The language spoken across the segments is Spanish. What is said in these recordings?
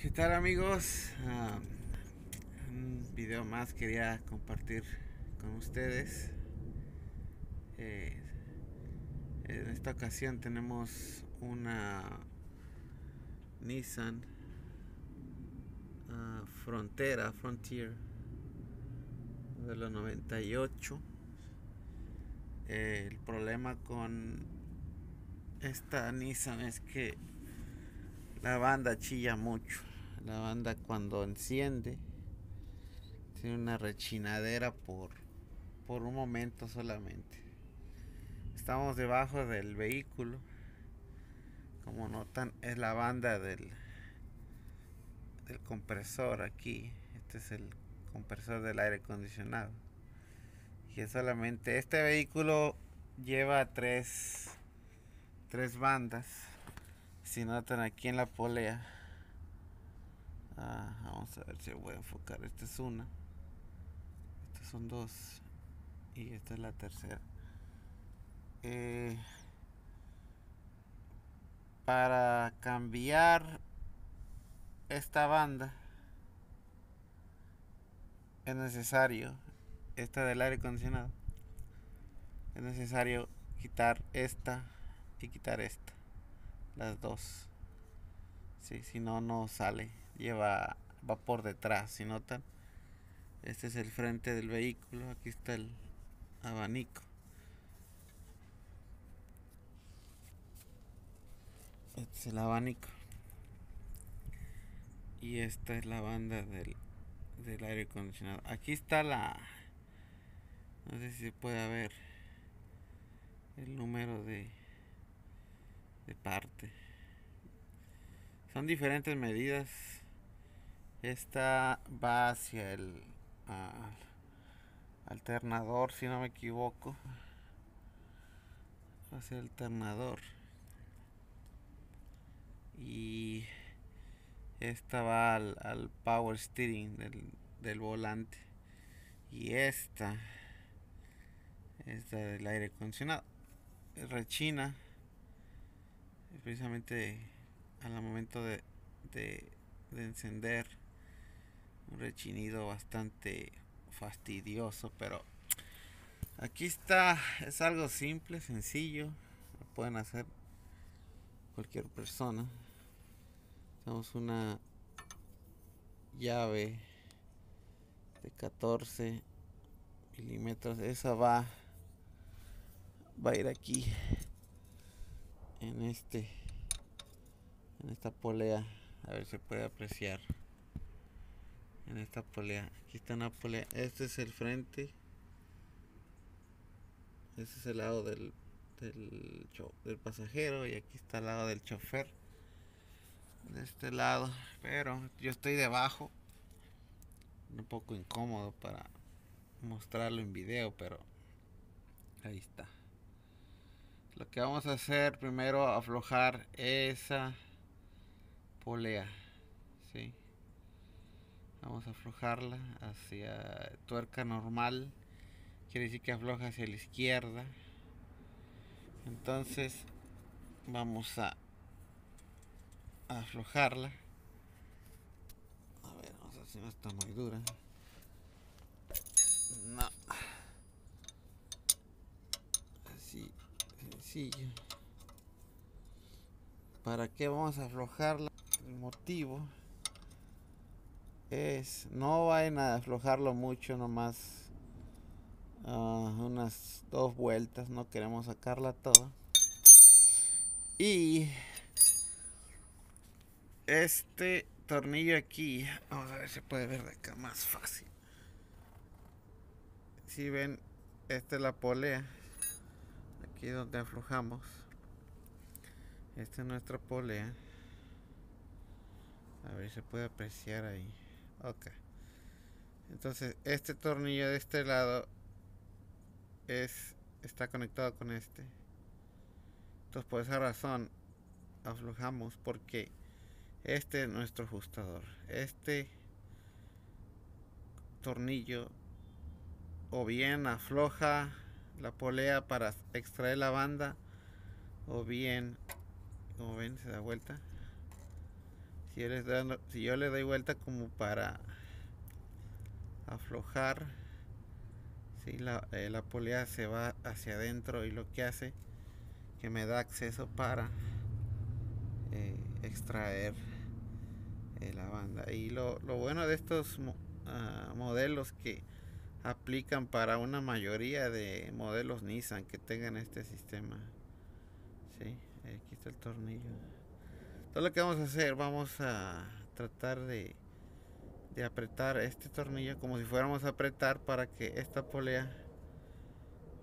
¿Qué tal amigos? Ah, un video más quería compartir con ustedes. Eh, en esta ocasión tenemos una Nissan ah, Frontera, Frontier, de los 98. Eh, el problema con esta Nissan es que la banda chilla mucho. La banda cuando enciende tiene una rechinadera por, por un momento solamente. Estamos debajo del vehículo. Como notan, es la banda del, del compresor aquí. Este es el compresor del aire acondicionado. Y solamente este vehículo lleva tres, tres bandas si notan aquí en la polea ah, vamos a ver si voy a enfocar. Esta es una. Estas son dos. Y esta es la tercera. Eh, para cambiar esta banda es necesario esta del aire acondicionado es necesario quitar esta y quitar esta. Las dos. Sí, si no no sale lleva va por detrás si notan. Este es el frente del vehículo aquí está el abanico. Este es el abanico. Y esta es la banda del, del aire acondicionado. Aquí está la no sé si se puede ver el número de parte. Son diferentes medidas esta va hacia el alternador si no me equivoco. Hacia el alternador. Y esta va al, power steering del, del, volante. Y esta es del aire acondicionado. Rechina. Precisamente al momento de, de, encender un rechinido bastante fastidioso pero aquí está es algo simple sencillo lo pueden hacer cualquier persona. Tenemos una llave de 14 milímetros esa va va a ir aquí en este en esta polea a ver si puede apreciar en esta polea. Aquí está una polea. Este es el frente. Este es el lado del del, del pasajero y aquí está el lado del chofer. De este lado pero yo estoy debajo. Un poco incómodo para mostrarlo en video pero ahí está. Lo que vamos a hacer primero aflojar esa polea ¿sí? Vamos a aflojarla hacia tuerca normal. Quiere decir que afloja hacia la izquierda. Entonces vamos a aflojarla. A ver vamos a ver si no está muy dura. No. ¿Para qué vamos a aflojarla? El motivo es no vayan a aflojarlo mucho nomás uh, unas dos vueltas no queremos sacarla toda. Y este tornillo aquí vamos a ver si puede ver de acá más fácil. Si ven esta es la polea aquí donde aflojamos. Esta es nuestra polea. A ver si se puede apreciar ahí ok. Entonces este tornillo de este lado es está conectado con este. Entonces por esa razón aflojamos porque este es nuestro ajustador. Este tornillo o bien afloja la polea para extraer la banda o bien como ven se da vuelta si yo, les si yo le doy vuelta como para aflojar si la, eh, la polea se va hacia adentro y lo que hace que me da acceso para eh, extraer eh, la banda. Y lo, lo, bueno de estos uh, modelos que aplican para una mayoría de modelos Nissan que tengan este sistema sí, aquí está el tornillo todo lo que vamos a hacer vamos a tratar de de apretar este tornillo como si fuéramos a apretar para que esta polea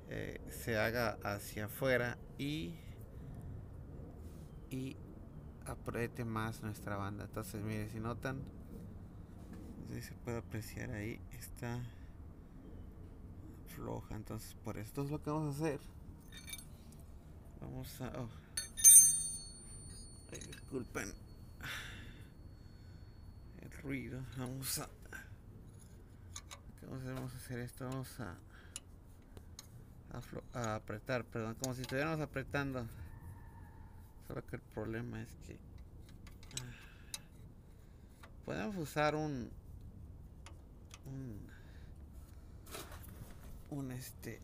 eh, se haga hacia afuera y y apriete más nuestra banda entonces mire si notan si se puede apreciar ahí está floja entonces por esto es lo que vamos a hacer vamos a oh. Disculpen ruido. Vamos a, vamos a hacer esto. Vamos a, a, apretar, perdón, como si estuviéramos apretando. Solo que el problema es que ah, podemos usar un un, un este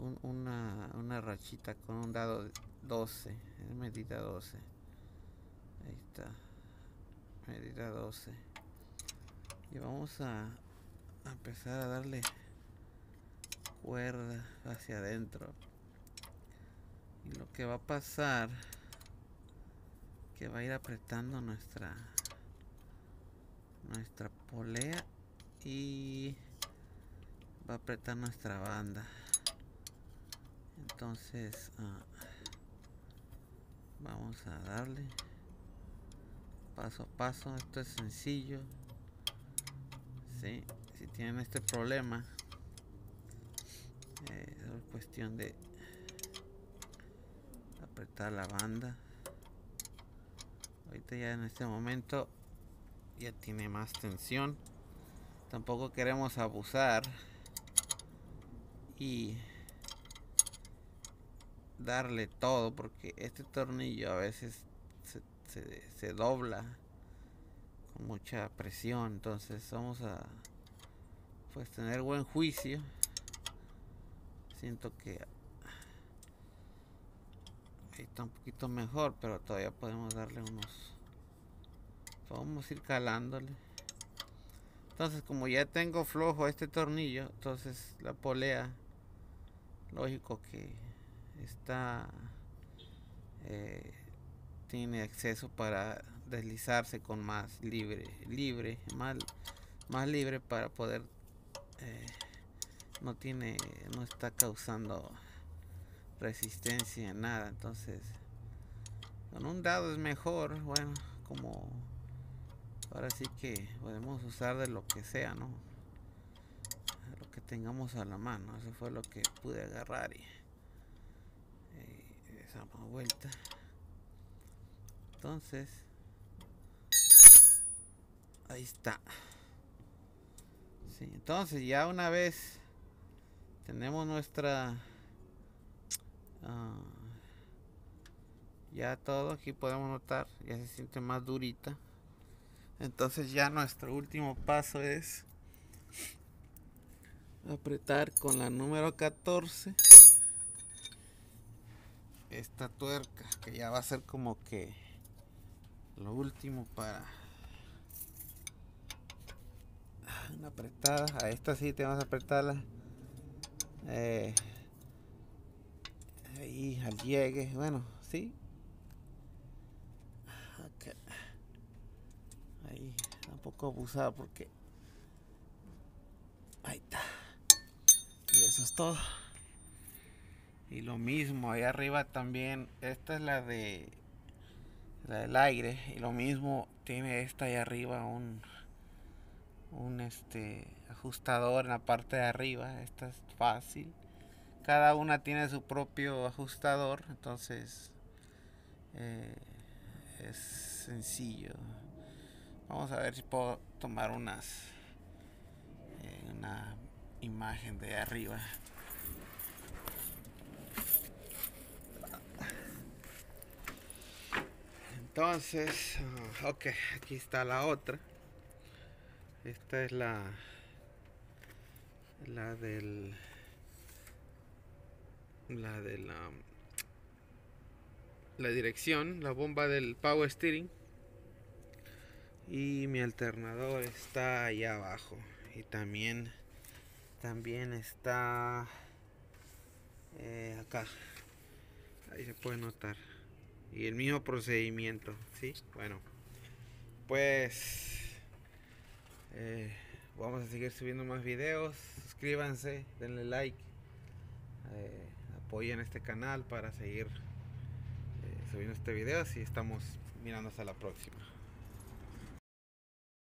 un, una, una rachita con un dado 12 es medida 12 ahí está medida 12 y vamos a, a empezar a darle cuerda hacia adentro. Y lo que va a pasar que va a ir apretando nuestra nuestra polea y va a apretar nuestra banda entonces uh, vamos a darle paso a paso. Esto es sencillo. ¿sí? si tienen este problema eh, es cuestión de apretar la banda. Ahorita ya en este momento ya tiene más tensión. Tampoco queremos abusar y darle todo porque este tornillo a veces se, dobla con mucha presión. Entonces vamos a pues tener buen juicio. Siento que ahí está un poquito mejor pero todavía podemos darle unos vamos ir calándole. Entonces como ya tengo flojo este tornillo entonces la polea lógico que está eh, tiene acceso para deslizarse con más libre libre más, más libre para poder eh, no tiene no está causando resistencia nada. Entonces con un dado es mejor bueno como ahora sí que podemos usar de lo que sea no lo que tengamos a la mano eso fue lo que pude agarrar y damos vuelta. Entonces ahí está. Sí, entonces ya una vez tenemos nuestra uh, ya todo aquí podemos notar ya se siente más durita. Entonces ya nuestro último paso es apretar con la número 14 esta tuerca que ya va a ser como que lo último para una apretada. A esta sí te vamos a apretarla. Eh, ahí al llegue. Bueno sí. Ahí un abusada porque ahí está. Y eso es todo y lo mismo, ahí arriba también, esta es la de la del aire y lo mismo tiene esta ahí arriba un un este ajustador en la parte de arriba, esta es fácil. Cada una tiene su propio ajustador, entonces eh, es sencillo. Vamos a ver si puedo tomar unas eh, una imagen de arriba. Entonces ah, ok aquí está la otra. Esta es la la del la de la la dirección la bomba del power steering. Y mi alternador está allá abajo. Y también también está eh, acá. Ahí se puede notar y el mismo procedimiento sí bueno pues eh, vamos a seguir subiendo más videos. Suscríbanse denle like eh, apoyen este canal para seguir subiendo este video y estamos mirando hasta la próxima